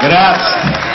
Graças.